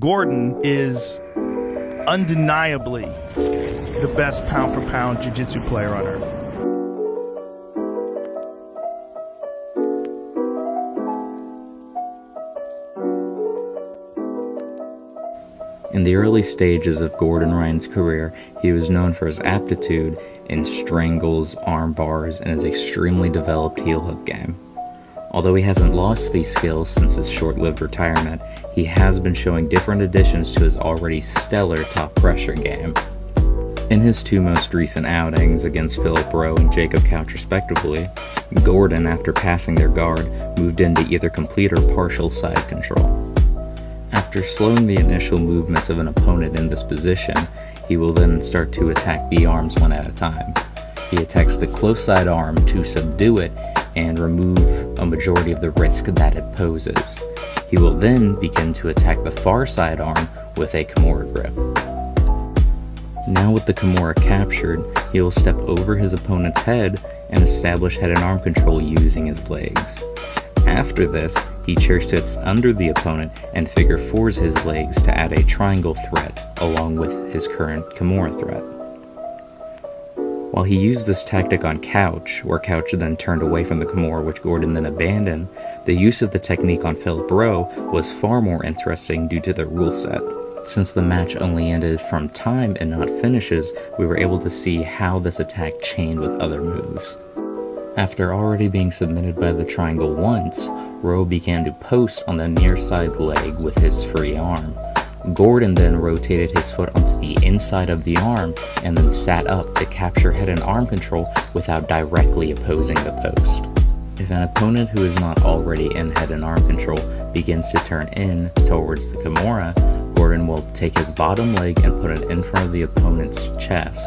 Gordon is undeniably the best pound for pound jiu jitsu player on earth. In the early stages of Gordon Ryan's career, he was known for his aptitude in strangles, arm bars, and his extremely developed heel hook game. Although he hasn't lost these skills since his short lived retirement, he has been showing different additions to his already stellar top pressure game. In his two most recent outings against Philip Rowe and Jacob Couch respectively, Gordon, after passing their guard, moved into either complete or partial side control. After slowing the initial movements of an opponent in this position, he will then start to attack the arms one at a time. He attacks the close side arm to subdue it and remove a majority of the risk that it poses. He will then begin to attack the far side arm with a Kimura grip. Now with the Kimura captured, he will step over his opponent's head and establish head and arm control using his legs. After this, he chair sits under the opponent and figure fours his legs to add a triangle threat along with his current Kimura threat. While he used this tactic on Couch, where Couch then turned away from the Kimura which Gordon then abandoned, the use of the technique on Philip Rowe was far more interesting due to the rule set. Since the match only ended from time and not finishes, we were able to see how this attack chained with other moves. After already being submitted by the triangle once, Rowe began to post on the near side leg with his free arm. Gordon then rotated his foot onto the inside of the arm and then sat up to capture head and arm control without directly opposing the post. If an opponent who is not already in head and arm control begins to turn in towards the Kimura, Gordon will take his bottom leg and put it in front of the opponent's chest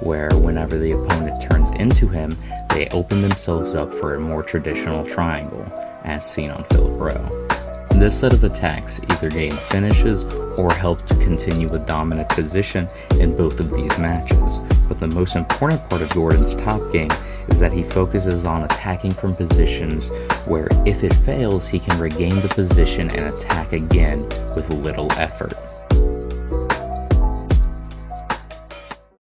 where whenever the opponent turns into him, they open themselves up for a more traditional triangle, as seen on Philip Rowe. This set of attacks either gained finishes or helped to continue a dominant position in both of these matches, but the most important part of Gordon's top game is that he focuses on attacking from positions where if it fails, he can regain the position and attack again with little effort.